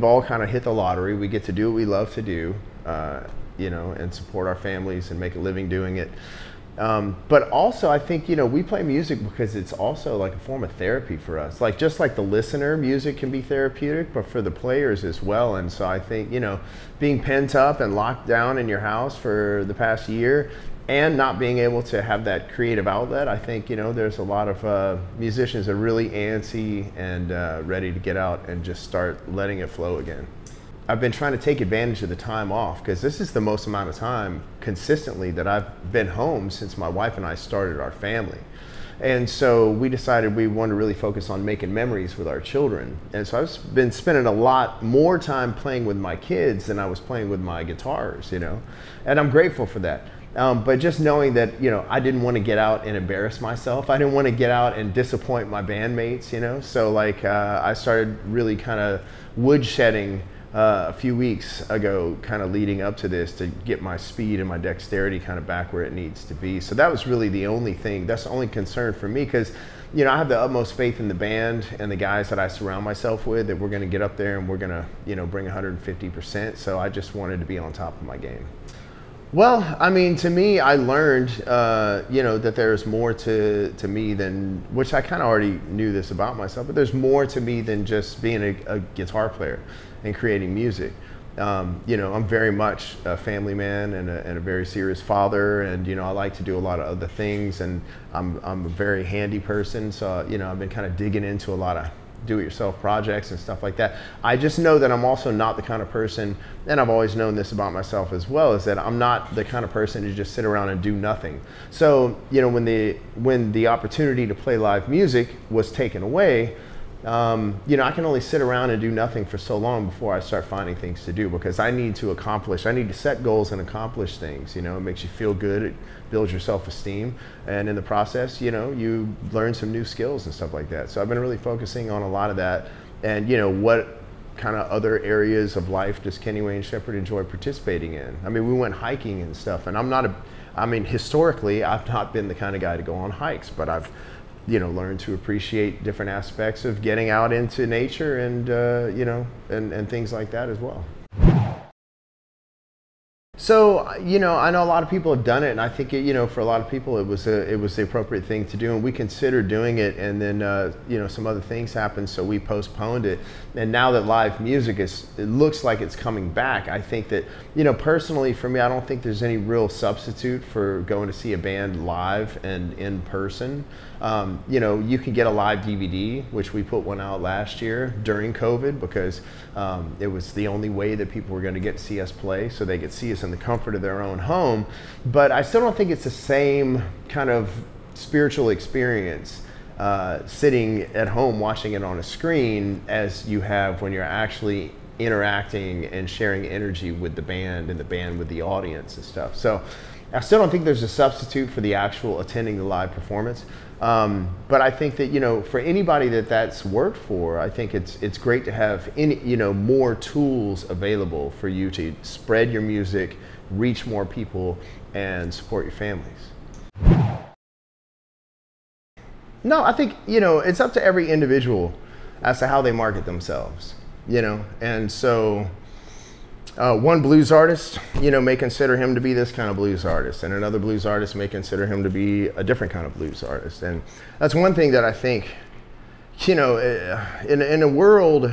we've all kind of hit the lottery. We get to do what we love to do, uh, you know, and support our families and make a living doing it. Um, but also, I think you know we play music because it's also like a form of therapy for us. Like just like the listener, music can be therapeutic, but for the players as well. And so I think you know, being pent up and locked down in your house for the past year, and not being able to have that creative outlet, I think you know there's a lot of uh, musicians are really antsy and uh, ready to get out and just start letting it flow again. I've been trying to take advantage of the time off because this is the most amount of time consistently that I've been home since my wife and I started our family. And so we decided we wanted to really focus on making memories with our children. And so I've been spending a lot more time playing with my kids than I was playing with my guitars, you know. And I'm grateful for that. Um, but just knowing that, you know, I didn't want to get out and embarrass myself. I didn't want to get out and disappoint my bandmates, you know. So like uh, I started really kind of woodshedding uh, a few weeks ago, kind of leading up to this, to get my speed and my dexterity kind of back where it needs to be. So that was really the only thing. That's the only concern for me because, you know, I have the utmost faith in the band and the guys that I surround myself with that we're going to get up there and we're going to, you know, bring 150%. So I just wanted to be on top of my game. Well, I mean, to me, I learned, uh, you know, that there's more to, to me than, which I kind of already knew this about myself, but there's more to me than just being a, a guitar player and creating music. Um, you know, I'm very much a family man and a, and a, very serious father, and you know, I like to do a lot of other things, and I'm I'm a very handy person, so you know, I've been kind of digging into a lot of do-it-yourself projects and stuff like that. I just know that I'm also not the kind of person, and I've always known this about myself as well, is that I'm not the kind of person to just sit around and do nothing. So, you know, when the when the opportunity to play live music was taken away, um, you know, I can only sit around and do nothing for so long before I start finding things to do because I need to accomplish, I need to set goals and accomplish things. You know, it makes you feel good, it builds your self esteem, and in the process, you know, you learn some new skills and stuff like that. So I've been really focusing on a lot of that. And, you know, what kind of other areas of life does Kenny Wayne Shepherd enjoy participating in? I mean, we went hiking and stuff, and I'm not a, I mean, historically, I've not been the kind of guy to go on hikes, but I've, you know, learn to appreciate different aspects of getting out into nature and, uh, you know, and, and things like that as well. So you know, I know a lot of people have done it, and I think it, you know, for a lot of people, it was a, it was the appropriate thing to do, and we considered doing it, and then uh, you know, some other things happened, so we postponed it. And now that live music is, it looks like it's coming back. I think that you know, personally, for me, I don't think there's any real substitute for going to see a band live and in person. Um, you know, you can get a live DVD, which we put one out last year during COVID because um, it was the only way that people were going to get to see us play, so they could see us in the comfort of their own home. But I still don't think it's the same kind of spiritual experience. Uh, sitting at home watching it on a screen as you have when you're actually interacting and sharing energy with the band and the band with the audience and stuff. So I still don't think there's a substitute for the actual attending the live performance. Um, but I think that you know, for anybody that that's worked for, I think it's it's great to have any you know more tools available for you to spread your music, reach more people, and support your families. No, I think you know it's up to every individual as to how they market themselves. You know, and so uh, one blues artist, you know, may consider him to be this kind of blues artist, and another blues artist may consider him to be a different kind of blues artist. And that's one thing that I think, you know, uh, in, in a world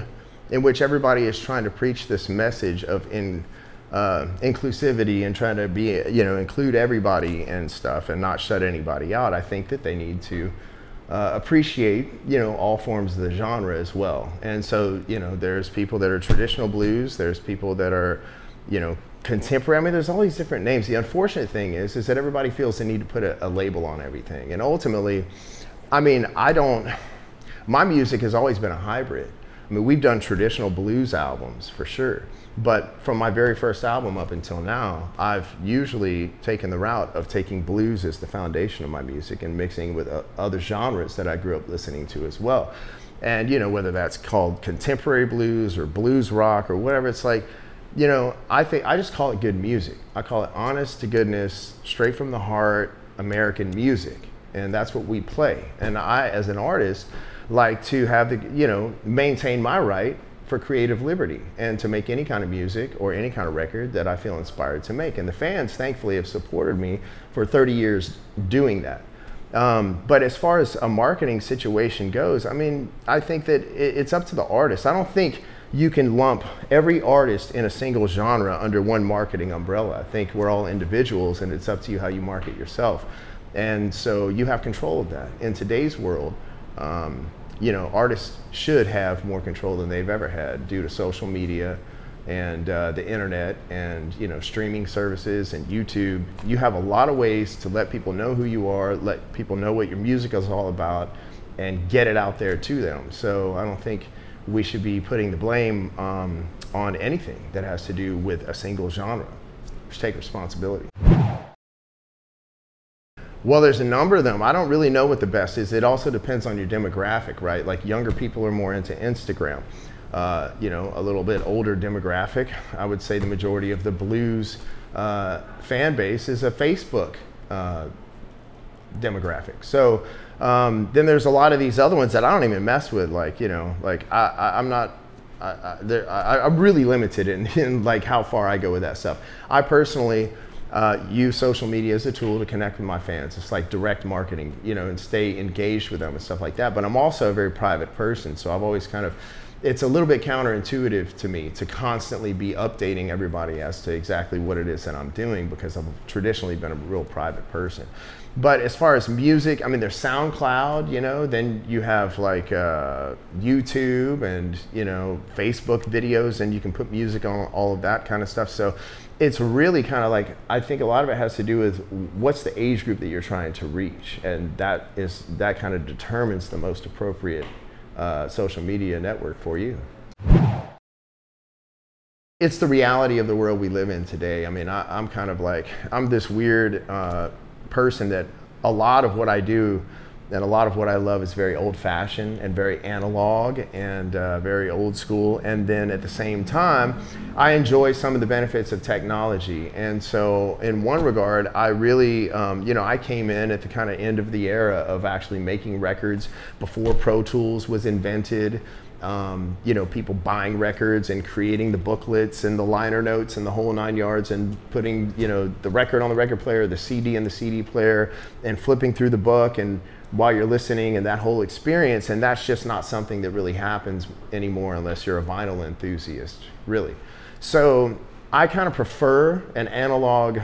in which everybody is trying to preach this message of in, uh, inclusivity and trying to be, you know, include everybody and stuff and not shut anybody out, I think that they need to uh, appreciate you know all forms of the genre as well. And so you know there's people that are traditional blues, there's people that are you know contemporary. I mean, there's all these different names. The unfortunate thing is is that everybody feels they need to put a, a label on everything, and ultimately, I mean, I don't. My music has always been a hybrid. I mean, we've done traditional blues albums for sure. But from my very first album up until now, I've usually taken the route of taking blues as the foundation of my music and mixing with uh, other genres that I grew up listening to as well. And, you know, whether that's called contemporary blues or blues rock or whatever, it's like, you know, I think I just call it good music. I call it honest to goodness, straight from the heart American music. And that's what we play. And I, as an artist, like to have the, you know, maintain my right for creative liberty and to make any kind of music or any kind of record that I feel inspired to make. And the fans, thankfully, have supported me for 30 years doing that. Um, but as far as a marketing situation goes, I mean, I think that it's up to the artist. I don't think you can lump every artist in a single genre under one marketing umbrella. I think we're all individuals and it's up to you how you market yourself. And so you have control of that. In today's world, um, you know, artists should have more control than they've ever had due to social media and uh, the internet and you know streaming services and YouTube. You have a lot of ways to let people know who you are, let people know what your music is all about, and get it out there to them. So I don't think we should be putting the blame um, on anything that has to do with a single genre. Just take responsibility. Well, there's a number of them. I don't really know what the best is. It also depends on your demographic, right? Like younger people are more into Instagram. Uh, you know, a little bit older demographic. I would say the majority of the blues uh, fan base is a Facebook uh, demographic. So um, then there's a lot of these other ones that I don't even mess with. Like you know, like I, am not. I, am really limited in, in like how far I go with that stuff. I personally uh, use social media as a tool to connect with my fans. It's like direct marketing, you know, and stay engaged with them and stuff like that. But I'm also a very private person, so I've always kind of, it's a little bit counterintuitive to me to constantly be updating everybody as to exactly what it is that I'm doing because I've traditionally been a real private person. But as far as music, I mean, there's SoundCloud, you know, then you have like uh, YouTube and, you know, Facebook videos, and you can put music on all of that kind of stuff. So it's really kind of like, I think a lot of it has to do with what's the age group that you're trying to reach. And that is, that kind of determines the most appropriate uh, social media network for you. It's the reality of the world we live in today. I mean, I, am kind of like, I'm this weird, uh, person that a lot of what I do and a lot of what I love is very old fashioned and very analog and uh, very old school. And then at the same time, I enjoy some of the benefits of technology. And so, in one regard, I really, um, you know, I came in at the kind of end of the era of actually making records before Pro Tools was invented um, you know, people buying records and creating the booklets and the liner notes and the whole nine yards and putting, you know, the record on the record player, the CD in the CD player, and flipping through the book and while you're listening and that whole experience. And that's just not something that really happens anymore unless you're a vinyl enthusiast, really. So I kind of prefer an analog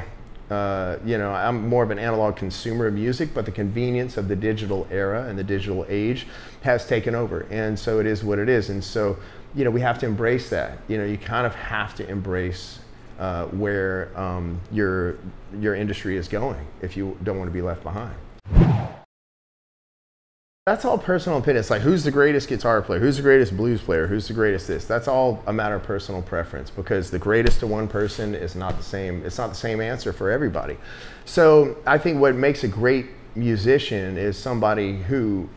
uh, you know, I'm more of an analog consumer of music, but the convenience of the digital era and the digital age has taken over. And so it is what it is. And so, you know, we have to embrace that. You know, you kind of have to embrace uh, where um, your, your industry is going if you don't want to be left behind. That's all personal opinion. It's like who's the greatest guitar player, who's the greatest blues player, who's the greatest this. That's all a matter of personal preference because the greatest to one person is not the same. It's not the same answer for everybody. So I think what makes a great musician is somebody who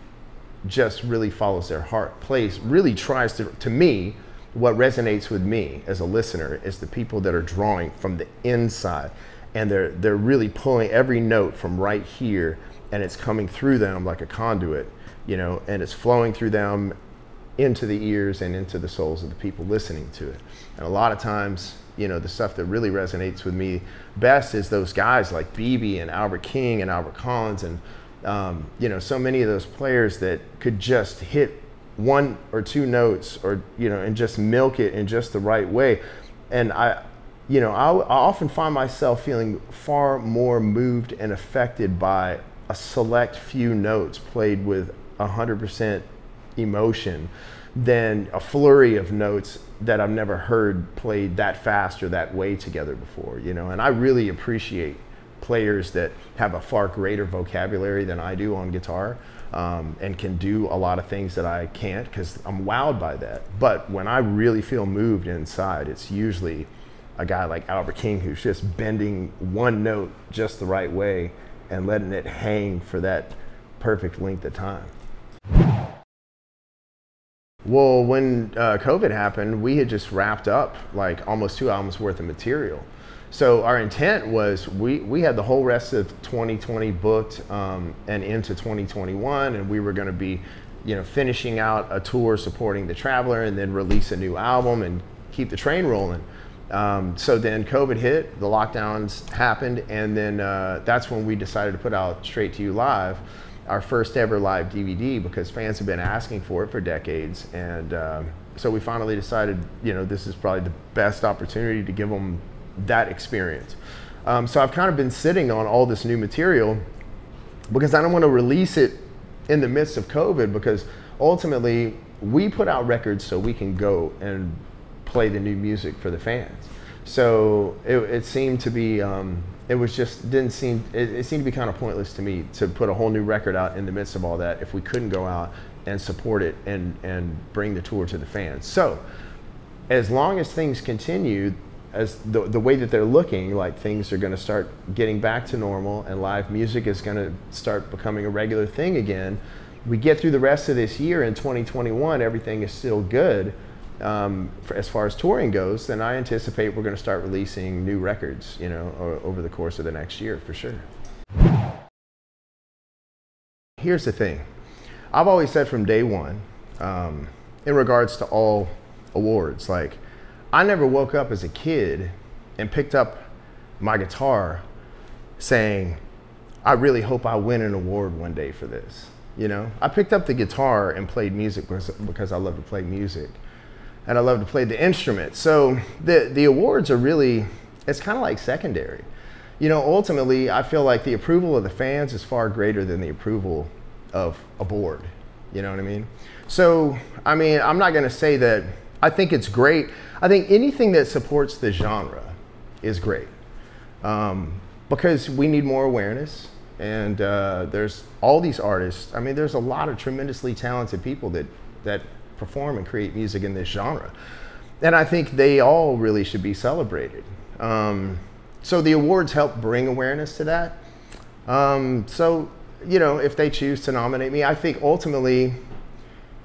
just really follows their heart, plays, really tries to. To me, what resonates with me as a listener is the people that are drawing from the inside, and they're they're really pulling every note from right here and it's coming through them like a conduit you know, and it's flowing through them into the ears and into the souls of the people listening to it. And a lot of times, you know, the stuff that really resonates with me best is those guys like BB and Albert King and Albert Collins and, um, you know, so many of those players that could just hit one or two notes or, you know, and just milk it in just the right way. And I, you know, I, I often find myself feeling far more moved and affected by a select few notes played with 100% emotion than a flurry of notes that I've never heard played that fast or that way together before, you know. And I really appreciate players that have a far greater vocabulary than I do on guitar um, and can do a lot of things that I can't because I'm wowed by that. But when I really feel moved inside, it's usually a guy like Albert King who's just bending one note just the right way and letting it hang for that perfect length of time. Well, when uh, COVID happened, we had just wrapped up like almost two albums worth of material. So our intent was we, we had the whole rest of 2020 booked um, and into 2021, and we were going to be you know, finishing out a tour supporting the Traveler and then release a new album and keep the train rolling. Um, so then COVID hit, the lockdowns happened, and then uh, that's when we decided to put out Straight to You Live, our first ever live DVD, because fans have been asking for it for decades. And um, so we finally decided, you know, this is probably the best opportunity to give them that experience. Um, so I've kind of been sitting on all this new material because I don't want to release it in the midst of COVID because ultimately we put out records so we can go and play the new music for the fans. So it, it seemed to be, um, it was just, didn't seem, it, it seemed to be kind of pointless to me to put a whole new record out in the midst of all that if we couldn't go out and support it and, and bring the tour to the fans. So as long as things continue, as the, the way that they're looking, like things are going to start getting back to normal and live music is going to start becoming a regular thing again. We get through the rest of this year in 2021, everything is still good um, for, as far as touring goes. Then I anticipate we're going to start releasing new records, you know, over the course of the next year for sure. Here's the thing I've always said from day one, um, in regards to all awards, like, I never woke up as a kid and picked up my guitar saying, I really hope I win an award one day for this. You know, I picked up the guitar and played music because, because I love to play music and I love to play the instrument. So the, the awards are really, it's kind of like secondary. You know, ultimately, I feel like the approval of the fans is far greater than the approval of a board. You know what I mean? So, I mean, I'm not going to say that I think it's great. I think anything that supports the genre is great um, because we need more awareness. And uh, there's all these artists. I mean, there's a lot of tremendously talented people that that perform and create music in this genre, and I think they all really should be celebrated. Um, so the awards help bring awareness to that. Um, so you know, if they choose to nominate me, I think ultimately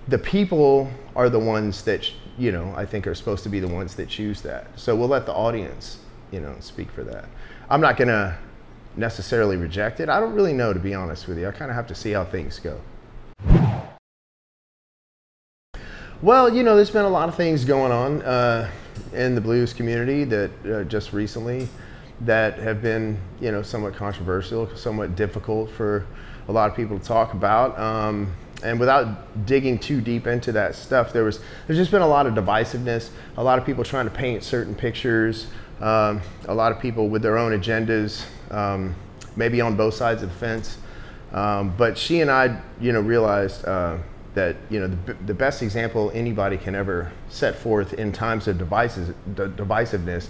the people are the ones that you know, I think are supposed to be the ones that choose that. So we'll let the audience, you know, speak for that. I'm not going to necessarily reject it. I don't really know, to be honest with you. I kind of have to see how things go. Well, you know, there's been a lot of things going on uh, in the blues community that uh, just recently that have been, you know, somewhat controversial, somewhat difficult for a lot of people to talk about. Um, and without digging too deep into that stuff, there was there's just been a lot of divisiveness, a lot of people trying to paint certain pictures, um, a lot of people with their own agendas, um, maybe on both sides of the fence. Um, but she and I, you know, realized uh, that you know the, the best example anybody can ever set forth in times of devices, divisiveness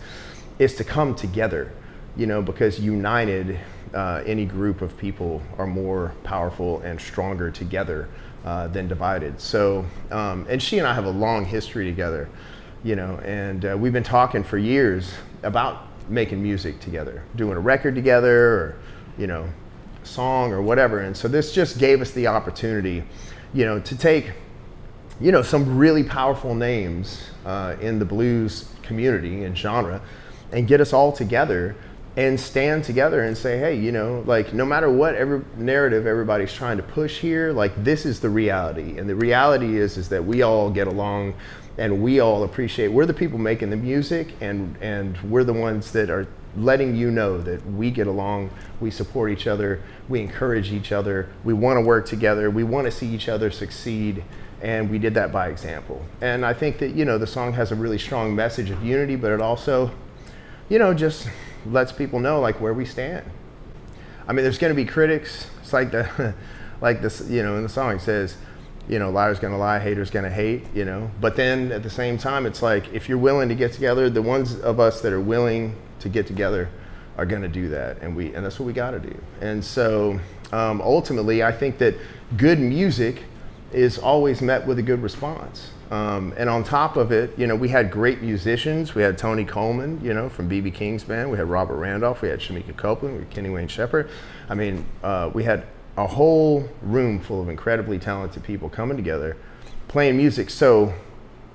is to come together, you know, because united uh, any group of people are more powerful and stronger together uh, than divided. So, um, and she and I have a long history together, you know, and uh, we've been talking for years about making music together, doing a record together, or you know, song or whatever. And so this just gave us the opportunity, you know, to take, you know, some really powerful names uh, in the blues community and genre, and get us all together and stand together and say, hey, you know, like no matter what every narrative everybody's trying to push here, like this is the reality. And the reality is is that we all get along and we all appreciate we're the people making the music and and we're the ones that are letting you know that we get along, we support each other, we encourage each other, we want to work together, we want to see each other succeed and we did that by example. And I think that you know the song has a really strong message of unity, but it also you know just lets people know like where we stand. I mean, there's going to be critics. It's like the, like this, you know, in the song it says, you know, liar's to lie, hater's to hate, you know. But then at the same time, it's like if you're willing to get together, the ones of us that are willing to get together are to do that, and we and that's what we got to do. And so um, ultimately, I think that good music is always met with a good response. Um, and on top of it, you know, we had great musicians. We had Tony Coleman, you know, from BB King's band. We had Robert Randolph. We had Shemekia Copeland. We had Kenny Wayne Shepherd. I mean, uh, we had a whole room full of incredibly talented people coming together, playing music. So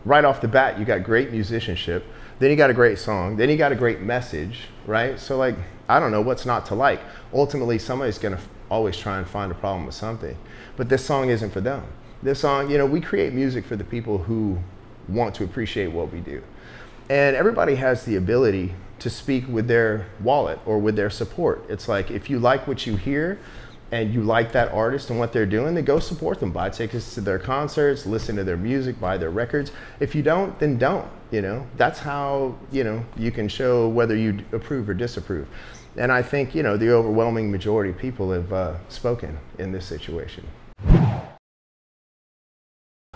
right off the bat, you got great musicianship. Then you got a great song. Then you got a great message, right? So like, I don't know what's not to like. Ultimately, somebody's gonna always try and find a problem with something. But this song isn't for them this song, you know, we create music for the people who want to appreciate what we do. And everybody has the ability to speak with their wallet or with their support. It's like if you like what you hear and you like that artist and what they're doing, then go support them. Buy tickets to their concerts, listen to their music, buy their records. If you don't, then don't. You know, that's how you know you can show whether you approve or disapprove. And I think you know the overwhelming majority of people have uh, spoken in this situation.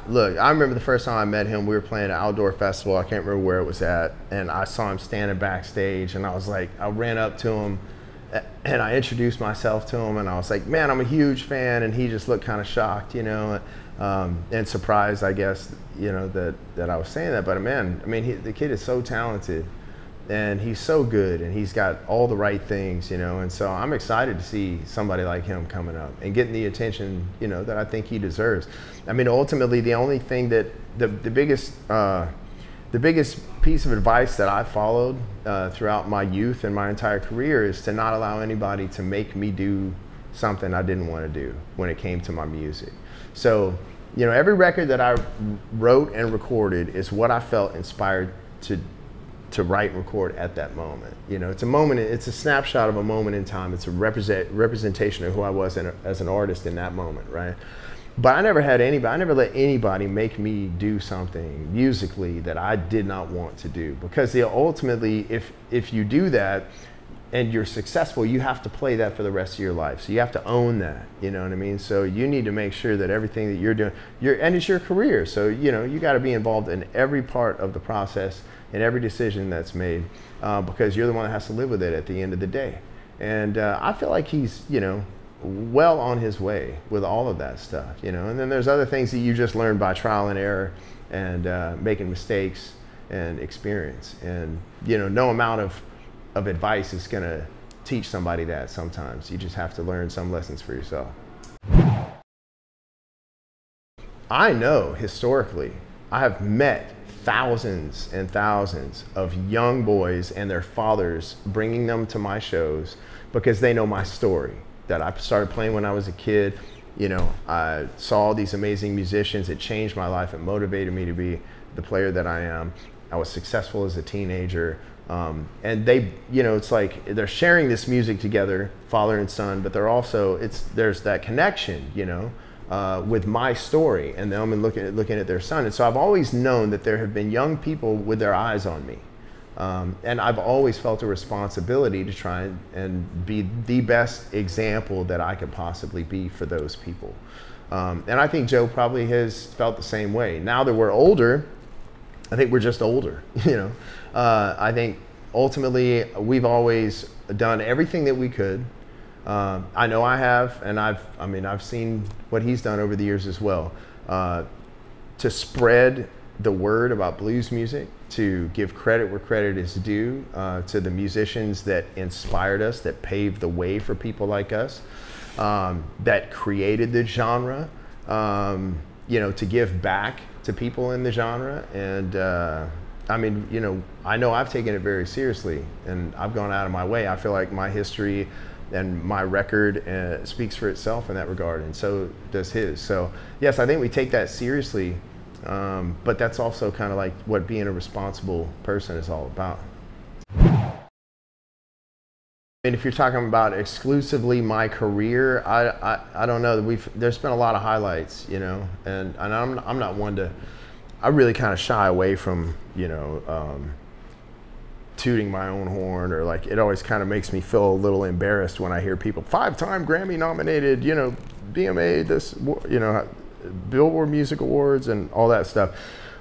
Look, I remember the first time I met him, we were playing an outdoor festival. I can't remember where it was at. And I saw him standing backstage, and I was like, I ran up to him and I introduced myself to him, and I was like, man, I'm a huge fan. And he just looked kind of shocked, you know, um, and surprised, I guess, you know, that, that I was saying that. But man, I mean, he, the kid is so talented and he's so good and he's got all the right things, you know. And so I'm excited to see somebody like him coming up and getting the attention, you know, that I think he deserves. I mean, ultimately, the only thing that the the biggest uh, the biggest piece of advice that I followed uh, throughout my youth and my entire career is to not allow anybody to make me do something I didn't want to do when it came to my music. So, you know, every record that I wrote and recorded is what I felt inspired to to write and record at that moment. You know, it's a moment, it's a snapshot of a moment in time. It's a represent, representation of who I was a, as an artist in that moment, right? But I never had anybody, I never let anybody make me do something musically that I did not want to do. Because ultimately, if, if you do that, and you're successful, you have to play that for the rest of your life. So you have to own that. You know what I mean? So you need to make sure that everything that you're doing, you're, and it's your career. So you know you got to be involved in every part of the process and every decision that's made uh, because you're the one that has to live with it at the end of the day. And uh, I feel like he's, you know, well on his way with all of that stuff, you know. And then there's other things that you just learn by trial and error and uh, making mistakes and experience. And, you know, no amount of, of advice is going to teach somebody that sometimes. You just have to learn some lessons for yourself. I know historically, I have met thousands and thousands of young boys and their fathers bringing them to my shows because they know my story that I started playing when I was a kid. You know, I saw these amazing musicians. It changed my life. It motivated me to be the player that I am. I was successful as a teenager. Um, and they, you know, it's like they're sharing this music together, father and son, but they're also, it's, there's that connection, you know uh, with my story and them and looking at, looking at their son. And so I've always known that there have been young people with their eyes on me. Um, and I've always felt a responsibility to try and, and, be the best example that I could possibly be for those people. Um, and I think Joe probably has felt the same way. Now that we're older, I think we're just older. You know, uh, I think ultimately we've always done everything that we could uh, I know I have, and I've, I mean, I've seen what he's done over the years as well. Uh, to spread the word about blues music, to give credit where credit is due uh, to the musicians that inspired us, that paved the way for people like us, um, that created the genre, um, you know, to give back to people in the genre. And uh, I mean, you know, I know I've taken it very seriously and I've gone out of my way. I feel like my history and my record uh, speaks for itself in that regard, and so does his. So yes, I think we take that seriously, um, but that's also kind of like what being a responsible person is all about. And if you're talking about exclusively my career, I, I, I don't know. We've there's been a lot of highlights, you know, and, and I'm I'm not one to. I really kind of shy away from you know. Um, tooting my own horn or like it always kind of makes me feel a little embarrassed when I hear people five time Grammy nominated, you know, BMA, this, you know, Billboard Music Awards and all that stuff.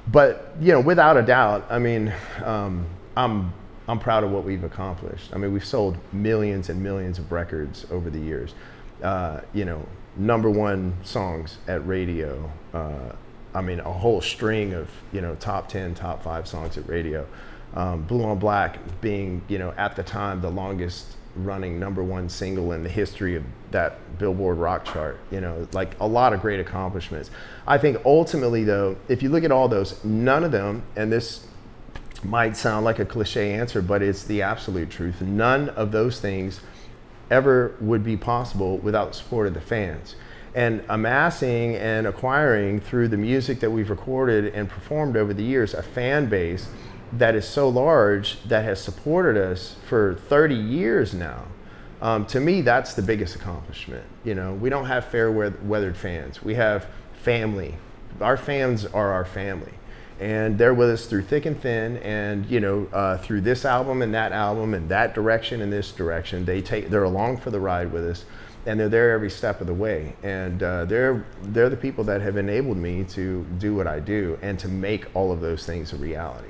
But, you know, without a doubt, I mean, um, I'm, I'm proud of what we've accomplished. I mean, we've sold millions and millions of records over the years. Uh, you know, number one songs at radio. Uh, I mean, a whole string of, you know, top 10, top five songs at radio um, Blue on Black being, you know, at the time the longest running number one single in the history of that Billboard rock chart. You know, like a lot of great accomplishments. I think ultimately, though, if you look at all those, none of them, and this might sound like a cliche answer, but it's the absolute truth. None of those things ever would be possible without the support of the fans. and amassing and acquiring through the music that we've recorded and performed over the years a fan base that is so large that has supported us for 30 years now. Um, to me, that's the biggest accomplishment. You know, we don't have fair weathered fans. We have family. Our fans are our family, and they're with us through thick and thin. And you know, uh, through this album and that album and that direction and this direction, they take they're along for the ride with us, and they're there every step of the way. And uh, they're they're the people that have enabled me to do what I do and to make all of those things a reality.